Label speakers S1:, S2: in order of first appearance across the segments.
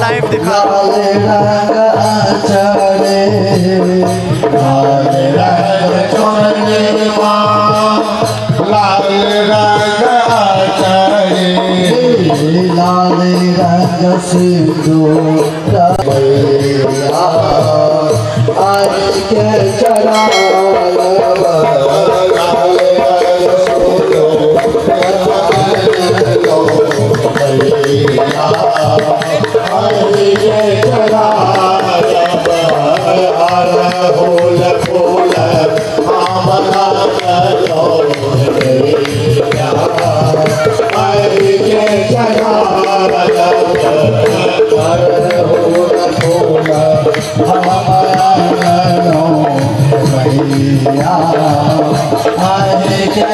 S1: Live दिखा।
S2: लाले रंग सिंदूर आई के भैया आई के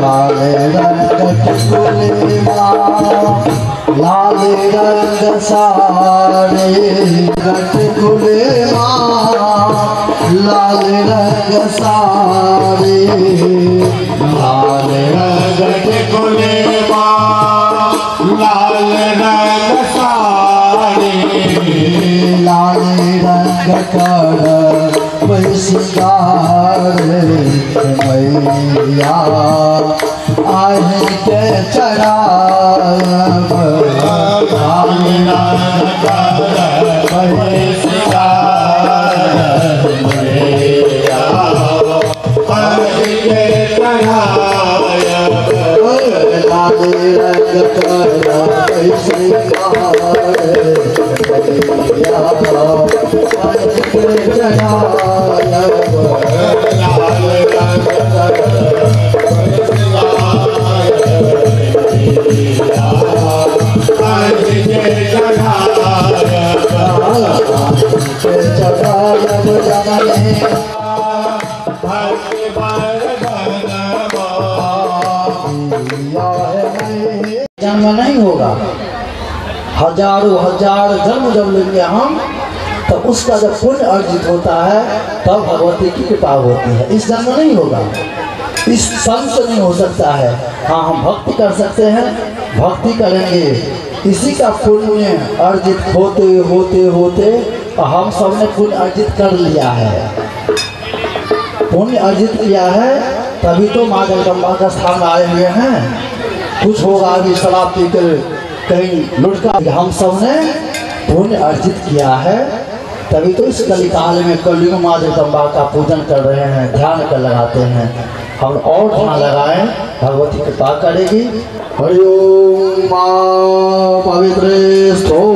S2: लाले रंग टिकुले लाल रंग सारे गट खुले लाल रंग सारे लाल रंग
S3: लाल रंग सारे
S2: लाल रंग कर पैसिकार आहे के चढ़ा जन्म नहीं होगा। हज़ारों हज़ार जन्म जब लेंगे हम तो उसका जब पुण्य अर्जित होता है, तब भगवती की कृपा होती है। इस जन्म नहीं होगा। इस संत नहीं हो सकता है। हाँ हम भक्ति कर सकते हैं, भक्ति करेंगे। इसी का पुण्य अर्जित होते होते होते, हम सबने पुण्य अर्जित कर लिया है। पुण्य अर्जित किया है, तभी तो माँ जगदम्बा का स्थान आए हुए हैं। कुछ होगा अभी शराब पीकर कहीं लुट कर हम सबने पुण्य अर्जित किया है। तभी तो इस कलिकाल में कलयुग माँ जगदम्बा का पूजन कर रहे हैं, ध्यान कर लगाते हैं। हम और ध्यान लगाएँ, भगवती कृपा करेगी। हरिओम माँ पवित्र सूर्यस्य।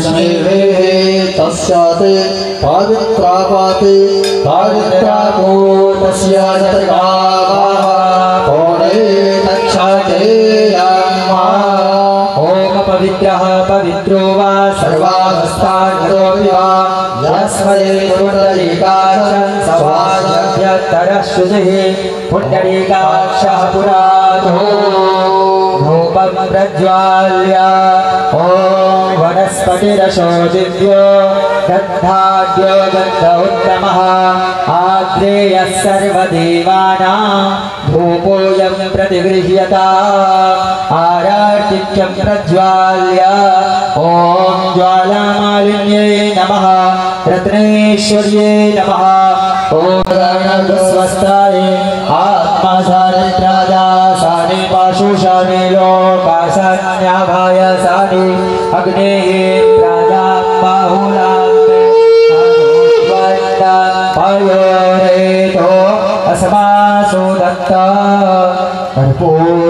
S2: रश्मिः तस्य ते पवित्रापाते पवित्रापो तस्य कोणे तक्षते
S4: ओम पवित्रः पवित्रो वा सर्वावस्थानरोऽपि वा यस्मये पुण्डरीकाक्षं सवाजभ्यत्तरः शुचिः पुण्डरीकाक्षः पुरातो। धूपं प्रज्वाल्य ॐ वनस्पतिरशो दिव्यो गन्धाढ्यो गन्ध उत्तमः आग्नेयः सर्वदेवानां धूपोऽयं प्रतिगृह्यता आरार्तिक्यं प्रज्वाल्य। ॐ ज्वालामालिन्ये नमः, रत्नेश्वर्ये नमः। ॐ स्वस्थाय आत्मासानित्राजा सानि पाशुषानि लोकासान्याभाय सानि अग्नेः प्राजा बाहुलाम्बे पयोरेतो अस्मासु दत्ता। कर्पूर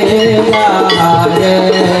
S4: Yeah.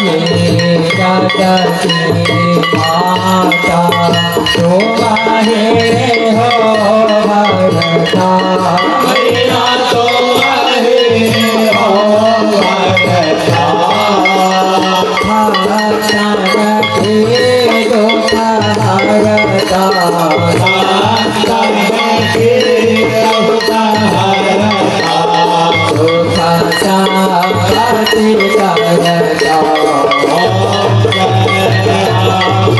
S4: मेरे
S1: जगत
S5: माता तुम्हारे हो
S4: भरता।